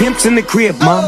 pimps in the crib, mom.